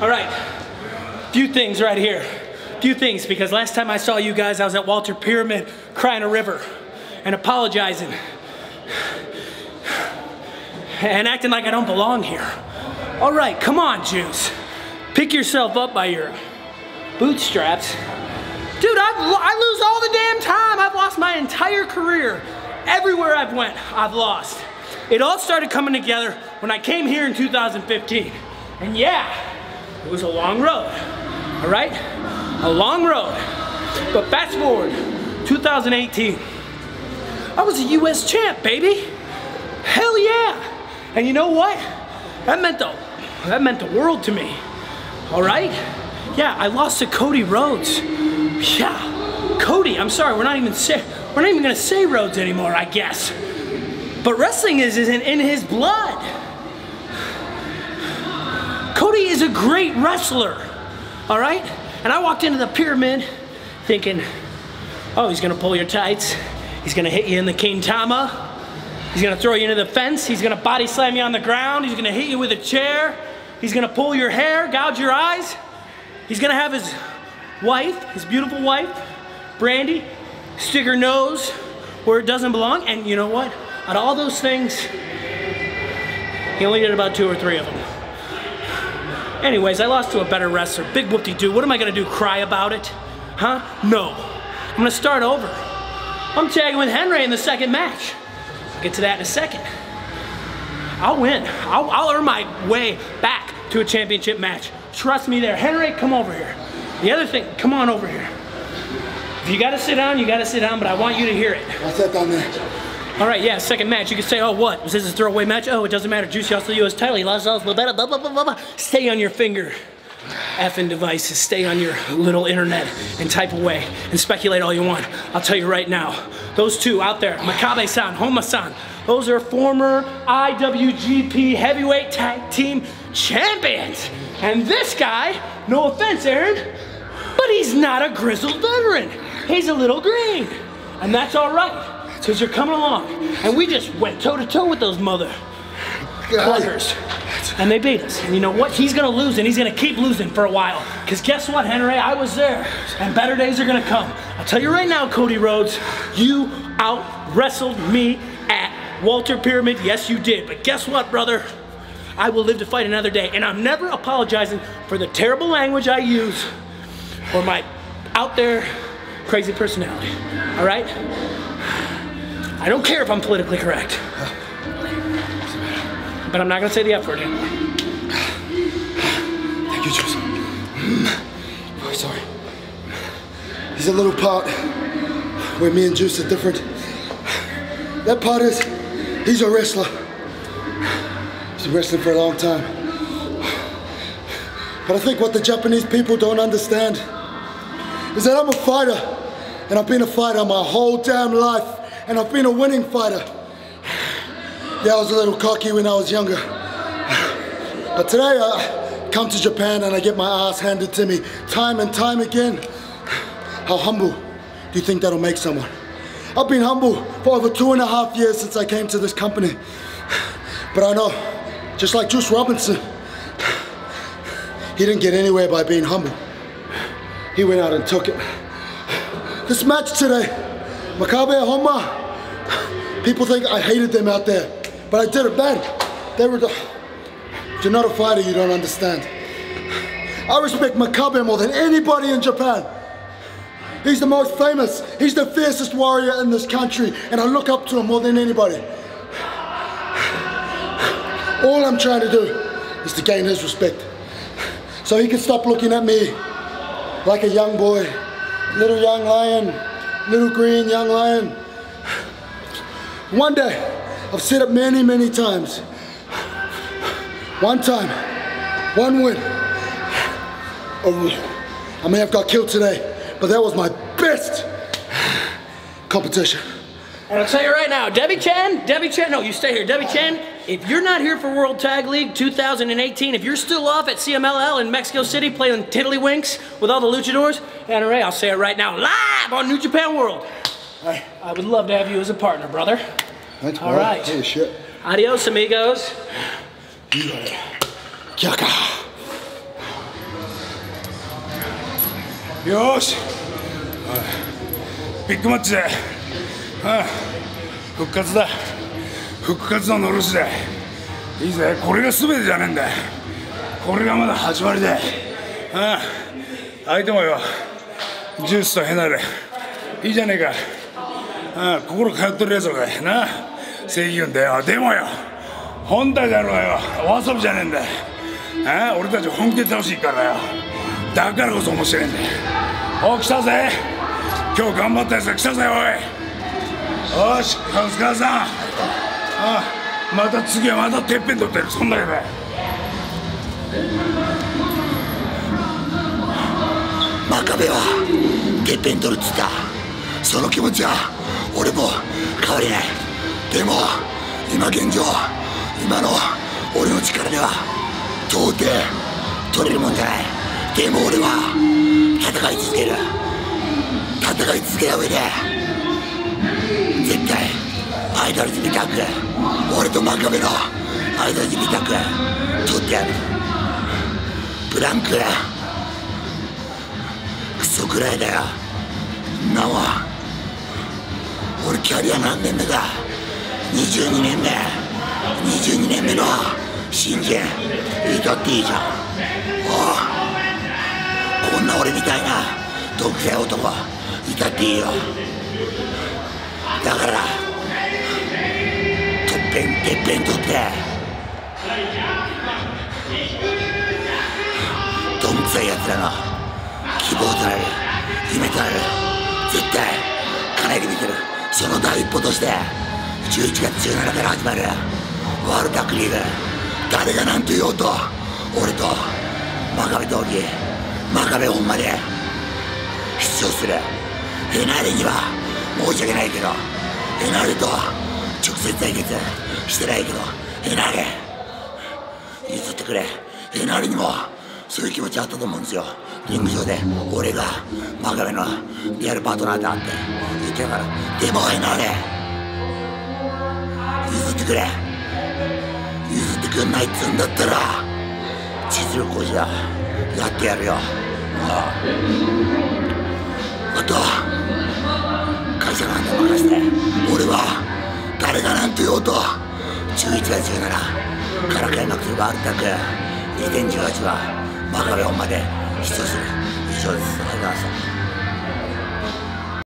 All right, few things right here. Few things, because last time I saw you guys, I was at Walter Pyramid crying a river and apologizing and acting like I don't belong here. All right, come on, Juice. Pick yourself up by your bootstraps. Dude, I've, I lose all the damn time. I've lost my entire career. Everywhere I've went, I've lost. It all started coming together when I came here in 2015. And yeah, it was a long road, all right? A long road. But fast forward, 2018, I was a US champ, baby. Hell yeah. And you know what? That meant the, that meant the world to me, all right? Yeah, I lost to Cody Rhodes. Yeah, Cody, I'm sorry, we're not even say, we're not even gonna say Rhodes anymore, I guess. But wrestling is, is in, in his blood. Is a great wrestler, all right? And I walked into the pyramid thinking, oh, he's gonna pull your tights. He's gonna hit you in the kintama. He's gonna throw you into the fence. He's gonna body slam you on the ground. He's gonna hit you with a chair. He's gonna pull your hair, gouge your eyes. He's gonna have his wife, his beautiful wife, Brandy, stick her nose where it doesn't belong. And you know what? Out of all those things, he only did about two or three of them. Anyways, I lost to a better wrestler. Big whoop-de-doo. What am I gonna do, cry about it? Huh? No. I'm gonna start over. I'm tagging with Henare in the second match. I'll get to that in a second. I'll win. I'll, I'll earn my way back to a championship match. Trust me there. Henare, come over here. The other thing, come on over here. If you gotta sit down, you gotta sit down, but I want you to hear it. I'll sit down there. All right, yeah, second match. You can say, oh, what? Was this a throwaway match? Oh, it doesn't matter. Juicy lost the U.S. title. He lost all blah, blah, blah, blah, blah, blah. Stay on your finger. Effing devices. Stay on your little internet and type away and speculate all you want. I'll tell you right now, those two out there, Makabe-san, Honma-san, those are former IWGP Heavyweight Tag Team Champions. And this guy, no offense, Aaron, but he's not a grizzled veteran. He's a little green. And that's all right because you're coming along. And we just went toe to toe with those mother clunkers. And they beat us. And you know what? He's gonna lose and he's gonna keep losing for a while. Because guess what, Henare? I was there. And better days are gonna come. I'll tell you right now, Cody Rhodes, you out wrestled me at Walter Pyramid. Yes, you did. But guess what, brother? I will live to fight another day. And I'm never apologizing for the terrible language I use or my out there crazy personality. All right? I don't care if I'm politically correct. But I'm not gonna say the F word anymore. Thank you, Joseph. Oh, sorry. There's a little part where me and Juice are different. That part is, he's a wrestler. He's been wrestling for a long time. But I think what the Japanese people don't understand is that I'm a fighter, and I've been a fighter my whole damn life and I've been a winning fighter. Yeah, I was a little cocky when I was younger. But today I come to Japan and I get my ass handed to me time and time again. How humble do you think that'll make someone? I've been humble for over two and a half years since I came to this company. But I know, just like Juice Robinson, he didn't get anywhere by being humble. He went out and took it. This match today, Makabe Honma, People think I hated them out there, but I did it bad. They were the, you're not a fighter, you don't understand. I respect Makabe more than anybody in Japan. He's the most famous, he's the fiercest warrior in this country, and I look up to him more than anybody. All I'm trying to do is to gain his respect. So he can stop looking at me like a young boy, little young lion, little green young lion. One day, I've said it many, many times. One time, one win. Oh, I may have got killed today, but that was my best competition. And I'll tell you right now, Debbie Chen, Debbie Chen, no, you stay here. Debbie Chen, if you're not here for World Tag League 2018, if you're still off at CMLL in Mexico City playing tiddlywinks with all the luchadors, Anna Ray, I'll say it right now, live on New Japan World. I, I would love to have you as a partner, brother. Thanks, All right. Holy shit. Adios, amigos. You got it. よーしビッグマッチだああ復活だ復活ののろしだいいぜこれが全てじゃねえんだこれがまだ始まりだああ相手もよジュースとヘナでいいじゃねえかあ心通ってるやつがな。正義軍だよ。でもよ。本体だろうよ。お遊びじゃねえんだああ俺たち本気で楽しいからよ。だからこそ面白いんだよ。お来たぜ。今日頑張ったやつが来たぜおい。よしお疲れさん。ああまた次はまたてっぺん取ってる。そんだけだ真壁はてっぺん取るっつった。その気持ちは俺も変わりないでも今現状今の俺の力では到底取れるもんじゃないでも俺は戦い続ける。戦い続けた上で絶対アイドルズビタック俺と真壁のアイドルズビタク取ってやる。ブランク。クソくらいだよ。なも俺キャリア何年目だ？22年目。22年目の新人。いたっていいじゃん。おう。こんな俺みたいな。独裁男。いたっていいよ。だからてっぺんてっぺん取って。どんくさいやつらの希望となる夢となる絶対叶えてみせる。その第一歩として11月17から始まるワールドタックリーグ。誰が何と言おうと俺と真壁闘技真壁本まで出場する。ヘナーレには申し訳ないけどヘナーレと直接対決してないけどヘナーレ。譲ってくれ。ヘナーレにもそういう気持ちあったと思うんですよ。リング上で俺が真壁のリアルパートナーだって。言ってるからでもヘナーレ譲ってくれ。譲ってくんないっつうんだったら実力行使だやってやるよ。ああ。と会社なんで任せて俺は誰が何と言おうと11月17から開幕するワールドタック。2018は真壁本まで出場する。以上です。ありがとうございました